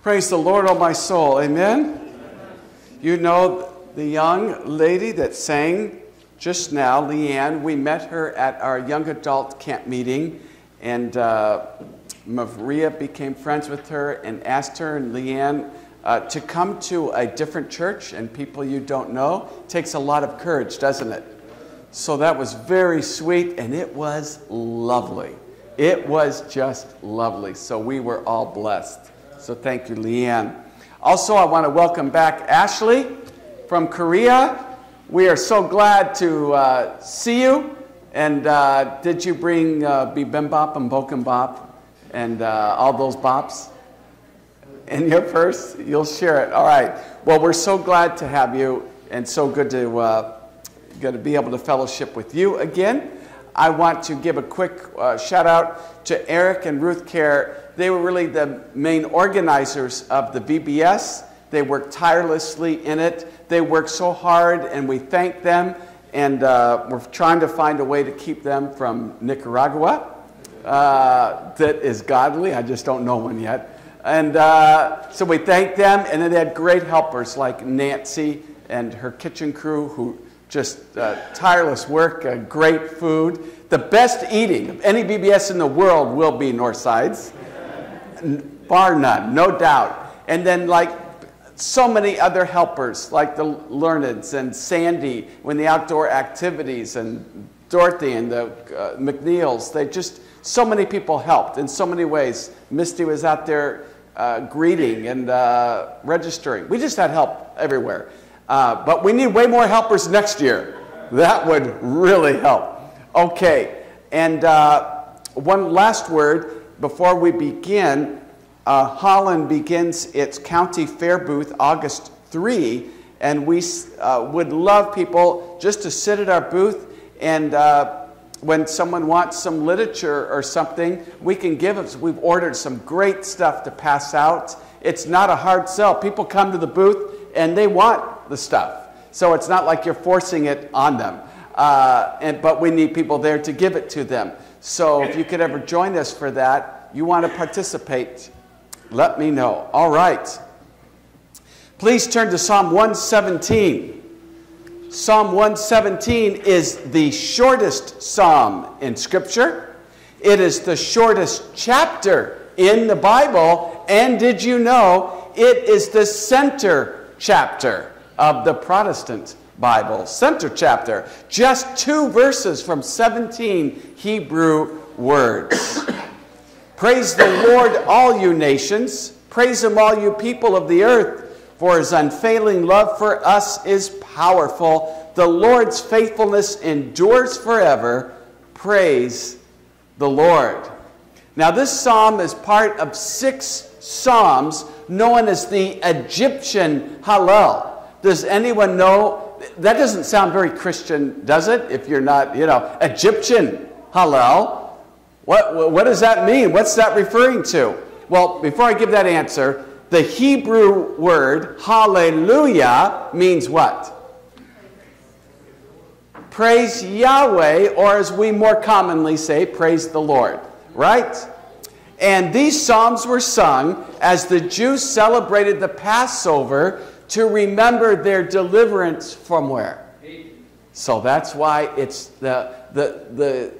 Praise the Lord, O my soul. Amen. You know the young lady that sang just now, Leanne. We met her at our young adult camp meeting, and uh, Maria became friends with her and asked her and Leanne uh, to come to a different church and people you don't know. Takes a lot of courage, doesn't it? So that was very sweet, and it was lovely. It was just lovely. So we were all blessed. So thank you, Leanne. Also, I want to welcome back Ashley from Korea. We are so glad to uh, see you. And uh, did you bring uh, bibimbap and bokimbap and uh, all those bops in your purse? You'll share it. All right. Well, we're so glad to have you and so good to, uh, good to be able to fellowship with you again. I want to give a quick uh, shout out to Eric and Ruth Care. They were really the main organizers of the VBS. They worked tirelessly in it. They worked so hard, and we thank them. And uh, we're trying to find a way to keep them from Nicaragua uh, that is godly. I just don't know one yet. And uh, so we thank them. And then they had great helpers like Nancy and her kitchen crew who just uh, tireless work, uh, great food. The best eating of any VBS in the world will be Northsides, bar none, no doubt. And then, like so many other helpers, like the Learneds and Sandy, when the outdoor activities, and Dorothy and the uh, McNeils, they just, so many people helped in so many ways. Misty was out there uh, greeting and uh, registering. We just had help everywhere. Uh, but we need way more helpers next year. That would really help. Okay, and uh, one last word before we begin. Uh, Holland begins its county fair booth August 3, and we uh, would love people just to sit at our booth and uh, when someone wants some literature or something, we can give them. We've ordered some great stuff to pass out. It's not a hard sell. People come to the booth and they want the stuff. So it's not like you're forcing it on them. Uh, and, but we need people there to give it to them. So if you could ever join us for that, you want to participate, let me know. All right. Please turn to Psalm 117. Psalm 117 is the shortest psalm in Scripture. It is the shortest chapter in the Bible. And did you know it is the center chapter of the Protestant Bible? Center chapter. Just two verses from 17 Hebrew words. Praise the Lord, all you nations. Praise him, all you people of the earth. For his unfailing love for us is powerful. The Lord's faithfulness endures forever. Praise the Lord. Now, this psalm is part of six psalms known as the Egyptian Hallel. Does anyone know? That doesn't sound very Christian, does it? If you're not, you know, Egyptian Hallel. What, what does that mean? What's that referring to? Well, before I give that answer, the Hebrew word hallelujah means what? Praise Yahweh, or as we more commonly say, praise the Lord, right? And these psalms were sung as the Jews celebrated the Passover to remember their deliverance from where? So that's why it's the, the, the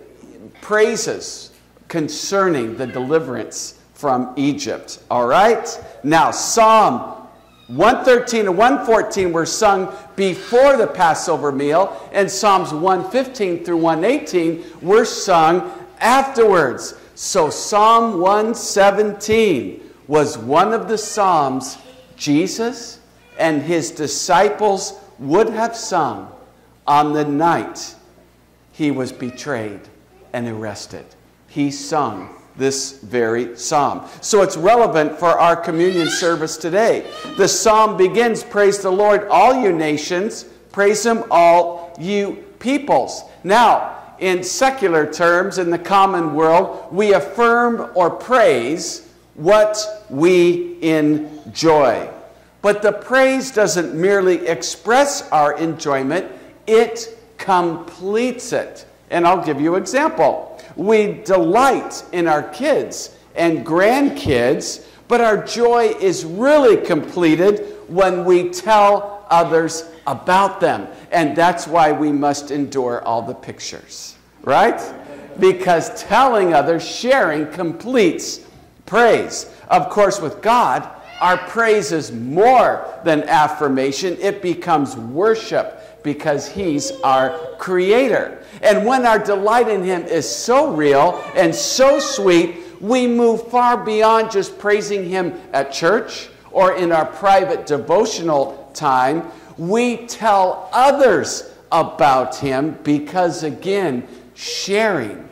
praises concerning the deliverance from Egypt. All right? Now, Psalm 113 and 114 were sung before the Passover meal, and Psalms 115 through 118 were sung afterwards. So, Psalm 117 was one of the Psalms Jesus and his disciples would have sung on the night he was betrayed and arrested. He sung this very psalm. So it's relevant for our communion service today. The psalm begins Praise the Lord, all you nations, praise him, all you peoples. Now, in secular terms, in the common world, we affirm or praise what we enjoy. But the praise doesn't merely express our enjoyment, it completes it. And I'll give you an example. We delight in our kids and grandkids, But our joy is really completed when we tell others about them. And that's why we must endure all the pictures, right? Because telling others, sharing completes praise. Of course, with God, our praise is more than affirmation, it becomes worship because He's our creator. And when our delight in Him is so real and so sweet, we move far beyond just praising Him at church or in our private devotional time. We tell others about Him because, again, sharing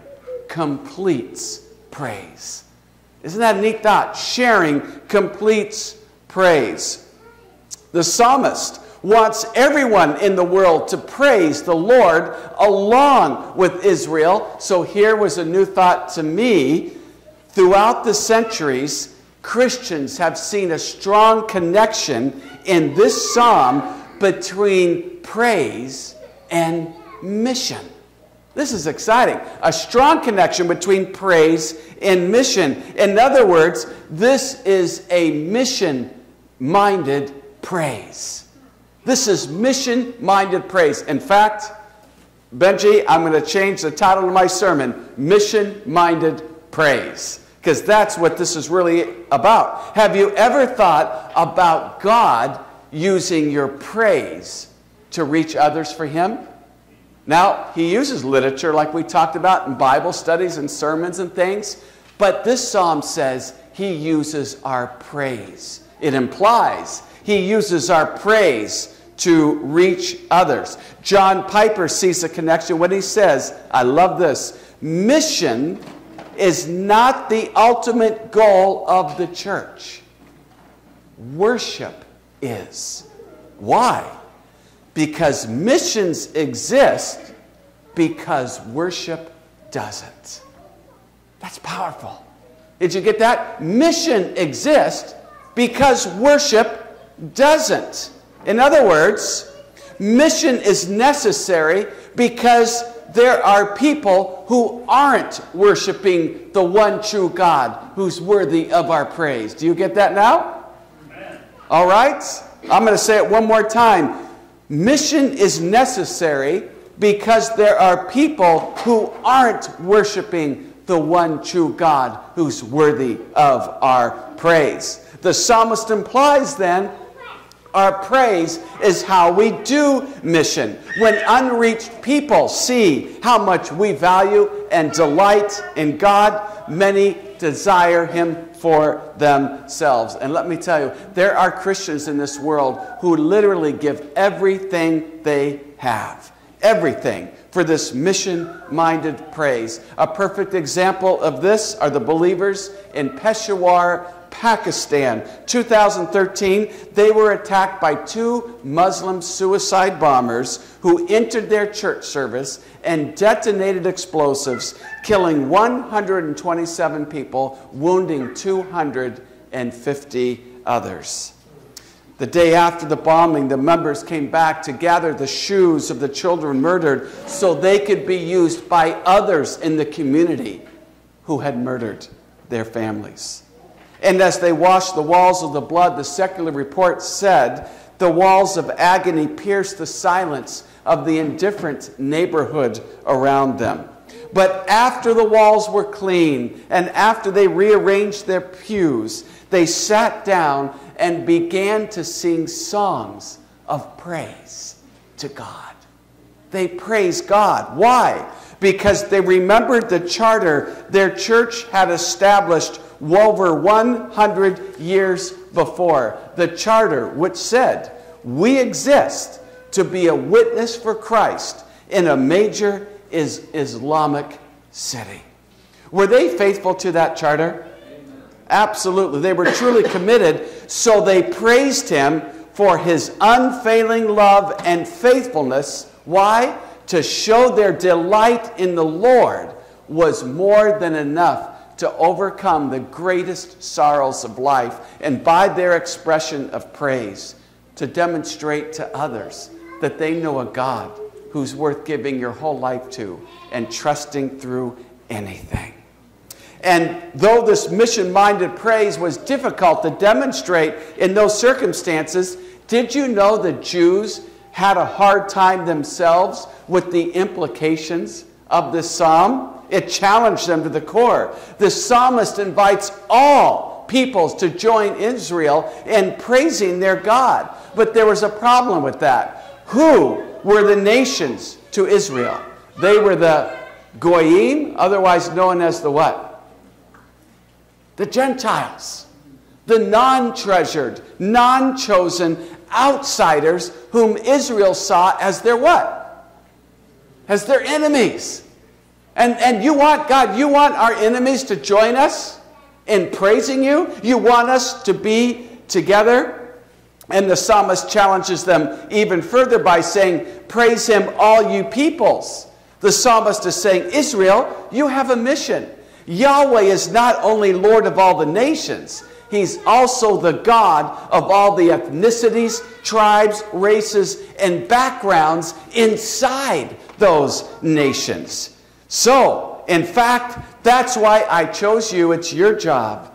completes praise. Isn't that a neat thought? Sharing completes praise. The psalmist wants everyone in the world to praise the Lord along with Israel. So here was a new thought to me. Throughout the centuries, Christians have seen a strong connection in this psalm between praise and mission. This is exciting. A strong connection between praise and mission. In other words, this is a mission minded praise. This is mission minded praise. In fact, Benji, I'm going to change the title of my sermon Mission Minded Praise because that's what this is really about. Have you ever thought about God using your praise to reach others for Him? Now, He uses literature like we talked about in Bible studies and sermons and things, but this psalm says He uses our praise. It implies He uses our praise to reach others. John Piper sees a connection when he says, I love this mission is not the ultimate goal of the church. Worship is. Why? Because missions exist because worship doesn't. That's powerful. Did you get that? Mission exists because worship doesn't. In other words, mission is necessary because there are people who aren't worshiping the one true God who's worthy of our praise. Do you get that now? Amen. All right? I'm going to say it one more time. Mission is necessary because there are people who aren't worshiping the one true God who's worthy of our praise. The psalmist implies then our praise is how we do mission. When unreached people see how much we value and delight in God, many desire Him for themselves. And let me tell you, there are Christians in this world who literally give everything they have. Everything for this mission minded praise. A perfect example of this are the believers in Peshawar, Pakistan. 2013, they were attacked by two Muslim suicide bombers who entered their church service and detonated explosives, killing 127 people, wounding 250 others. The day after the bombing, the members came back to gather the shoes of the children murdered so they could be used by others in the community who had murdered their families. And as they washed the walls of the blood, the secular report said the walls of agony pierced the silence of the indifferent neighborhood around them. But after the walls were clean and after they rearranged their pews, they sat down and began to sing songs of praise to God. They praised God. Why? Because they remembered the charter their church had established over 100 years before. The charter, which said, We exist to be a witness for Christ in a major is Islamic city. Were they faithful to that charter? Absolutely. They were truly committed, so they praised him for his unfailing love and faithfulness. Why? To show their delight in the Lord was more than enough to overcome the greatest sorrows of life, and by their expression of praise, to demonstrate to others that they know a God who's worth giving your whole life to and trusting through anything. And though this mission minded praise was difficult to demonstrate in those circumstances, did you know the Jews had a hard time themselves with the implications of this psalm? It challenged them to the core. The psalmist invites all peoples to join Israel in praising their God. But there was a problem with that. Who were the nations to Israel? They were the Goyim, otherwise known as the what? The Gentiles. The non treasured, non chosen outsiders whom Israel saw as their what? As their enemies. And, and you want, God, you want our enemies to join us in praising you? You want us to be together? And the psalmist challenges them even further by saying, Praise him, all you peoples. The psalmist is saying, Israel, you have a mission. Yahweh is not only Lord of all the nations, He's also the God of all the ethnicities, tribes, races, and backgrounds inside those nations. So, in fact, that's why I chose you. It's your job.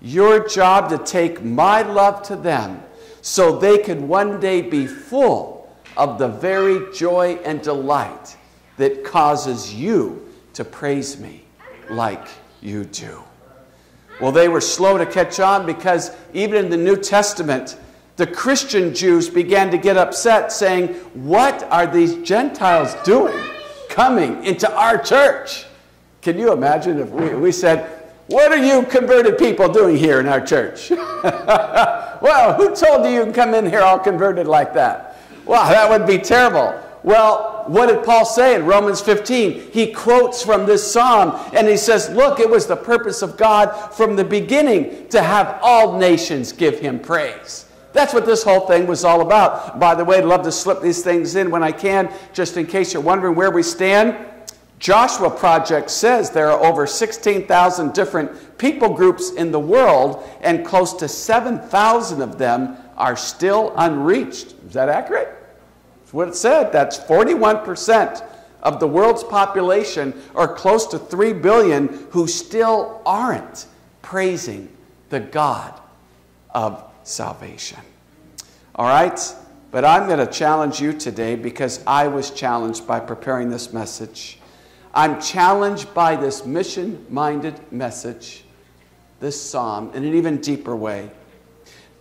Your job to take my love to them so they can one day be full of the very joy and delight that causes you to praise me like you do. Well, they were slow to catch on because even in the New Testament, the Christian Jews began to get upset, saying, What are these Gentiles doing coming into our church? Can you imagine if we, we said, What are you converted people doing here in our church? well, who told you you can come in here all converted like that? Wow, that would be terrible. Well, what did Paul say in Romans 15? He quotes from this psalm and he says, Look, it was the purpose of God from the beginning to have all nations give him praise. That's what this whole thing was all about. By the way, I'd love to slip these things in when I can, just in case you're wondering where we stand. Joshua Project says there are over 16,000 different people groups in the world, and close to 7,000 of them are still unreached. Is that accurate? That's what it said. That's 41% of the world's population, or close to 3 billion, who still aren't praising the God of salvation. All right? But I'm going to challenge you today because I was challenged by preparing this message. I'm challenged by this mission minded message, this psalm, in an even deeper way.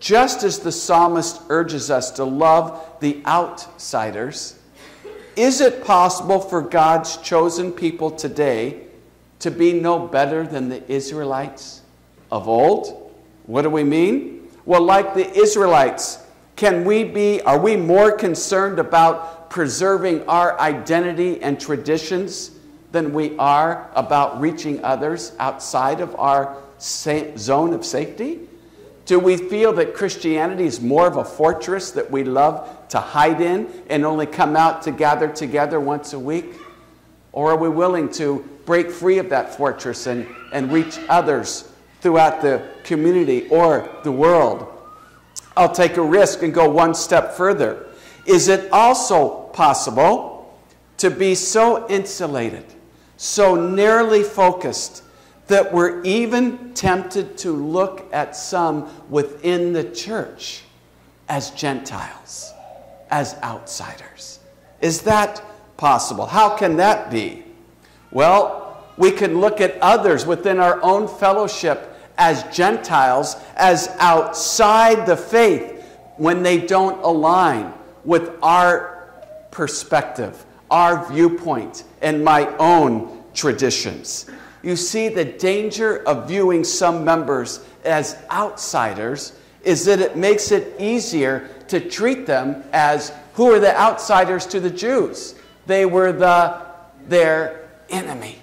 Just as the psalmist urges us to love the outsiders, is it possible for God's chosen people today to be no better than the Israelites of old? What do we mean? Well, like the Israelites, can we be, are we more concerned about preserving our identity and traditions than we are about reaching others outside of our zone of safety? Do we feel that Christianity is more of a fortress that we love to hide in and only come out to gather together once a week? Or are we willing to break free of that fortress and, and reach others throughout the community or the world? I'll take a risk and go one step further. Is it also possible to be so insulated, so narrowly focused, that we're even tempted to look at some within the church as Gentiles, as outsiders. Is that possible? How can that be? Well, we can look at others within our own fellowship as Gentiles, as outside the faith when they don't align with our perspective, our viewpoint, and my own traditions you see the danger of viewing some members as outsiders is that it makes it easier to treat them as who are the outsiders to the Jews? They were the, their enemy.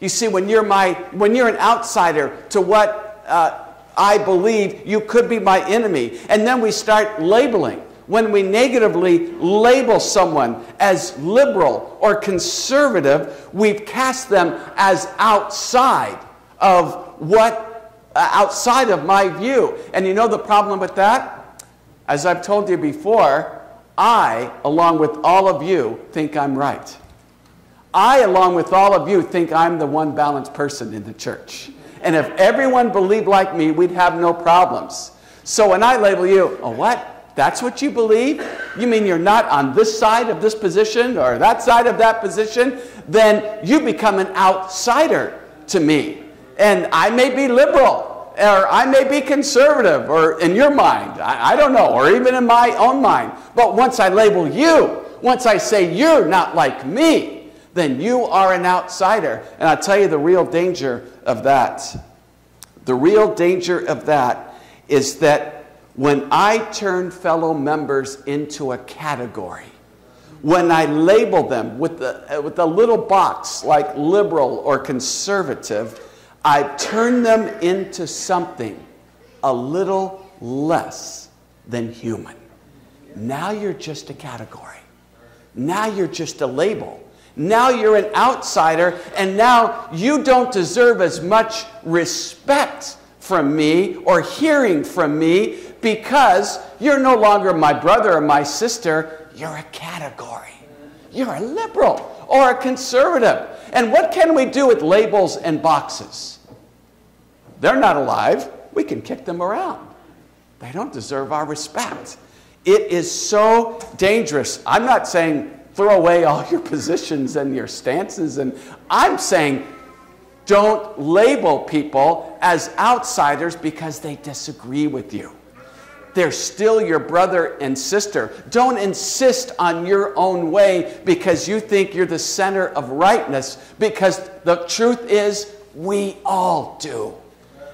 You see, when you're, my, when you're an outsider to what uh, I believe, you could be my enemy. And then we start labeling when we negatively label someone as liberal or conservative, we've cast them as outside of what, uh, outside of my view. And you know the problem with that? As I've told you before, I, along with all of you, think I'm right. I, along with all of you, think I'm the one balanced person in the church. And if everyone believed like me, we'd have no problems. So when I label you, oh, what? That's what you believe? You mean you're not on this side of this position or that side of that position? Then you become an outsider to me. And I may be liberal, or I may be conservative, or in your mind, I, I don't know, or even in my own mind. But once I label you, once I say you're not like me, then you are an outsider. And I'll tell you the real danger of that. The real danger of that is that when I turn fellow members into a category, when I label them with, the, with a little box like liberal or conservative, I turn them into something a little less than human. Now you're just a category. Now you're just a label. Now you're an outsider, and now you don't deserve as much respect from me or hearing from me because you're no longer my brother or my sister. You're a category. You're a liberal or a conservative. And what can we do with labels and boxes? They're not alive. We can kick them around. They don't deserve our respect. It is so dangerous. I'm not saying throw away all your positions and your stances. And I'm saying don't label people as outsiders because they disagree with you. They're still your brother and sister. Don't insist on your own way because you think you're the center of rightness, because the truth is, we all do.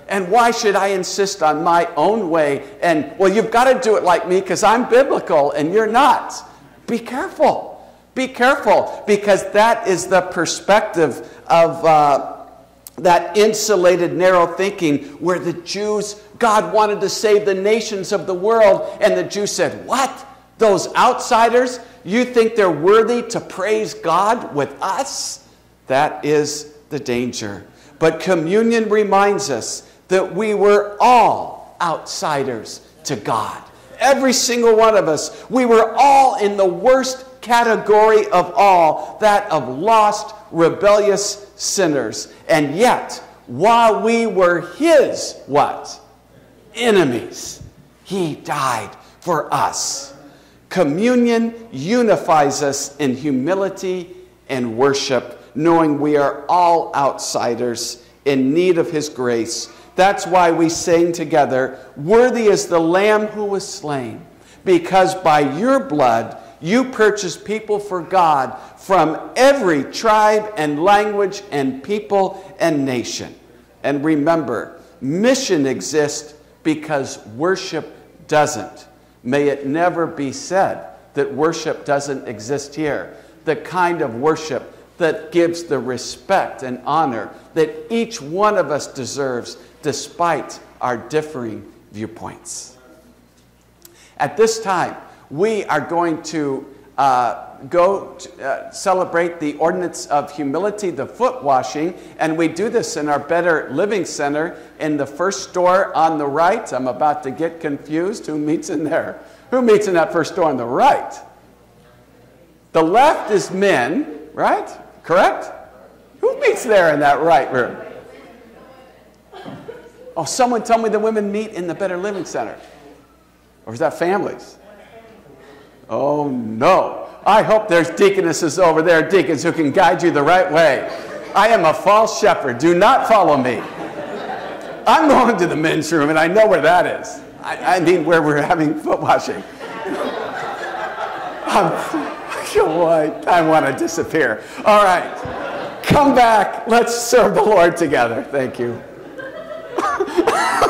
And why should I insist on my own way? And, well, you've got to do it like me because I'm biblical and you're not. Be careful. Be careful because that is the perspective of uh, that insulated, narrow thinking where the Jews, God wanted to save the nations of the world, and the Jews said, What? Those outsiders? You think they're worthy to praise God with us? That is the danger. But communion reminds us that we were all outsiders to God. Every single one of us. We were all in the worst category of all, that of lost, rebellious sinners. And yet, while we were his what? Enemies, he died for us. Communion unifies us in humility and worship, knowing we are all outsiders in need of his grace. That's why we sing together, Worthy is the Lamb who was slain, because by your blood you purchase people for God from every tribe and language and people and nation. And remember, mission exists because worship doesn't. May it never be said that worship doesn't exist here. The kind of worship that gives the respect and honor that each one of us deserves despite our differing viewpoints. At this time, we are going to uh, go to, uh, celebrate the ordinance of humility, the foot washing, and we do this in our Better Living Center in the first door on the right. I'm about to get confused. Who meets in there? Who meets in that first door on the right? The left is men, right? Correct? Who meets there in that right room? Oh, someone tell me the women meet in the Better Living Center. Or is that families? Oh no. I hope there's deaconesses over there, deacons, who can guide you the right way. I am a false shepherd. Do not follow me. I'm going to the men's room, and I know where that is. I, I mean, where we're having foot washing. boy, oh, I want to disappear. All right. Come back. Let's serve the Lord together. Thank you.